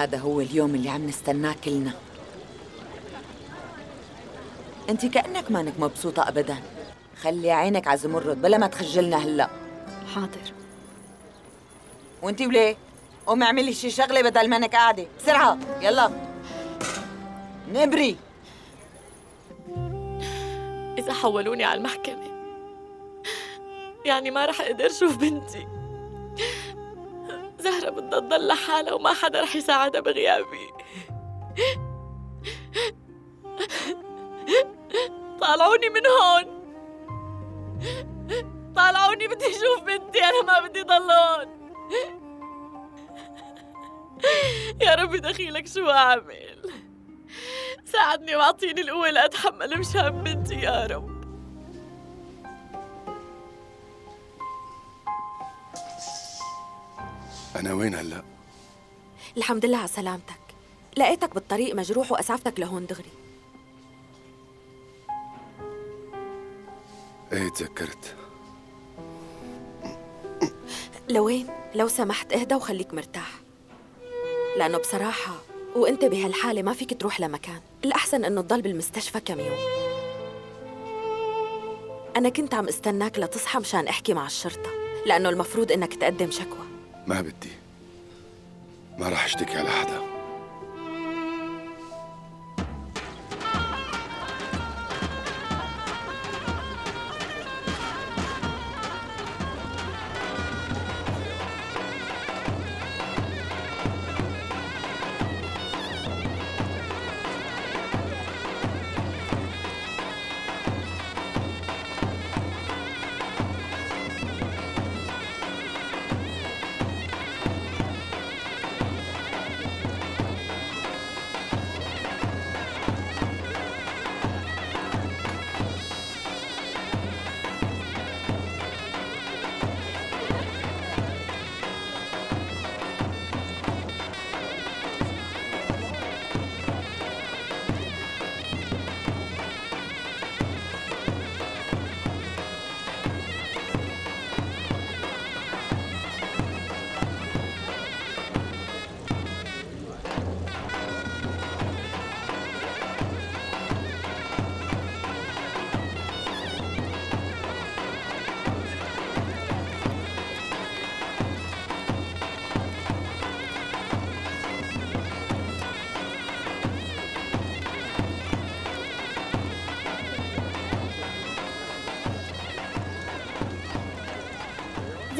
هذا هو اليوم اللي عم نستناه كلنا أنت كأنك مانك مبسوطة أبدا. خلي عينك على زمرد بلا ما تخجلنا هلأ. حاضر. وأنت وليه؟ قومي اعملي شي شغلة بدل ما أنك قاعدة. بسرعة. يلا. نبري. إذا حولوني على المحكمة يعني ما رح أقدر أشوف بنتي. زهرة بدها تضل لحالها وما حدا رح يساعدها بغيابي. طالعوني من هون. طالعوني بدي أشوف بنتي أنا ما بدي ضل هون يا ربي دخيلك شو أعمل؟ ساعدني وأعطيني القوة لأتحمل مشان بنتي يا رب. أنا وين هلأ؟ الحمد لله على سلامتك. لقيتك بالطريق مجروح وأسعفتك لهون دغري. إيه تذكرت؟ لوين؟ لو سمحت اهدى وخليك مرتاح. لأنه بصراحة وإنت بهالحالة ما فيك تروح لمكان. الأحسن إنه تضل بالمستشفى كم يوم. أنا كنت عم استناك لتصحى مشان أحكي مع الشرطة لأنه المفروض إنك تقدم شكوى. ما بدي. ما راح اشتكي على حدا.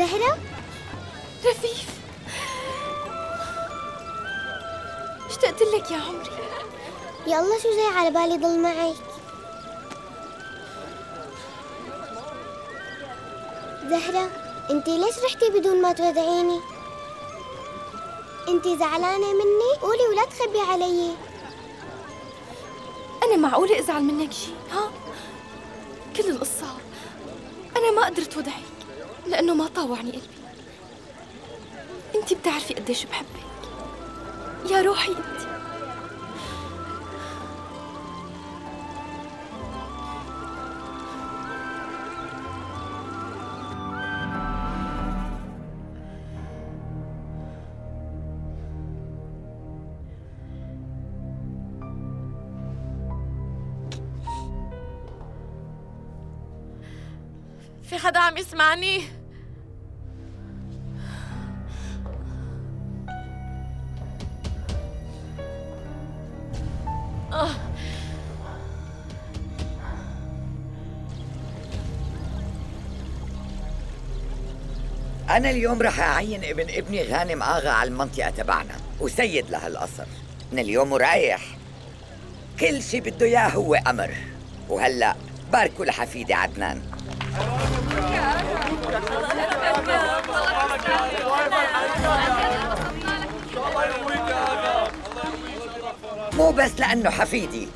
زهرة؟ رفيف. اشتقت لك يا عمري. يلا شو جاي على بالي ضل معك؟ زهرة انتي ليش رحتي بدون ما تودعيني انتي زعلانة مني؟ قولي ولا تخبي علي. أنا معقولة أزعل منك شي؟ ها؟ كل القصة. أنا ما قدرت ودعك لأنه ما طاوعني قلبي. أنت بتعرفي قديش بحبك. يا روحي أنت. في حدا عم يسمعني؟ أنا اليوم رح أعين ابن ابني غانم آغا على المنطقة تبعنا وسيد لهالقصر من اليوم ورايح كل شي بده إياه هو أمر. وهلأ باركوا لحفيدي عدنان. مو بس لأنه حفيدي.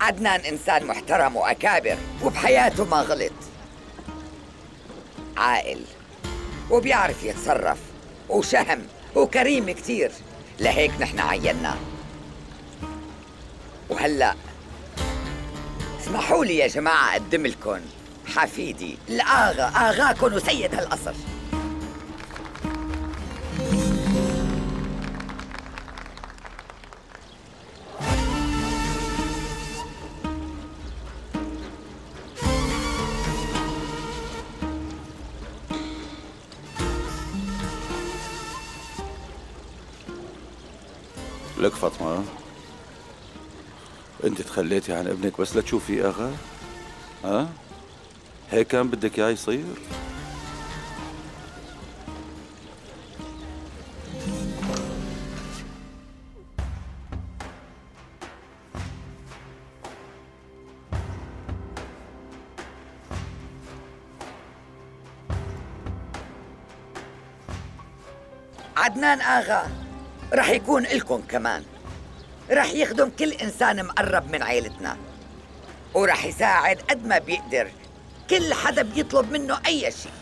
عدنان إنسان محترم وأكابر وبحياته ما غلط. عاقل وبيعرف يتصرف وشهم وكريم كتير. لهيك نحن عيناه. وهلأ اسمحوا لي يا جماعة أقدم لكم حفيدي الآغا آغاكم وسيد هالقصر. لك فاطمة. انت تخليتي عن ابنك بس لتشوفي أغا. ها؟ هيك كان بدك إياه يصير؟ عدنان آغا. رح يكون إلكم كمان. رح يخدم كل إنسان مقرب من عيلتنا. ورح يساعد قد ما بيقدر. كل حدا بيطلب منه أي شيء.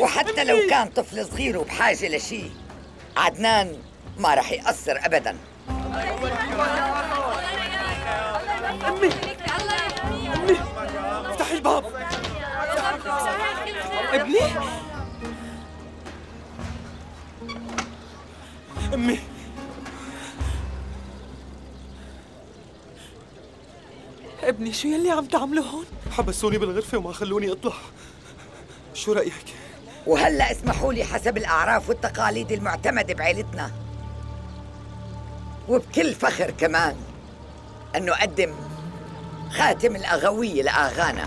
وحتى لو كان طفل صغير وبحاجة لشيء عدنان ما رح يقصر أبداً. افتحي الباب. ابني امي ابني شو يلي عم تعمله هون؟ حبسوني بالغرفة وما خلوني اطلع شو رأيك؟ وهلأ اسمحوا لي حسب الأعراف والتقاليد المعتمدة بعيلتنا وبكل فخر كمان أنه أقدم خاتم الأغوية لآغانا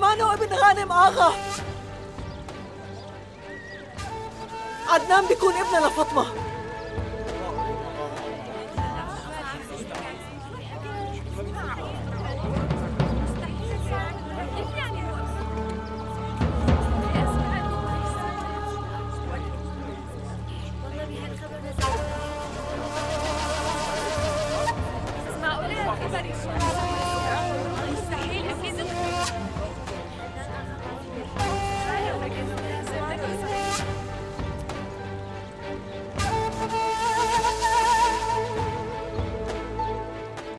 مانو ابن غانم آغا. عدنان بيكون ابننا لفاطمة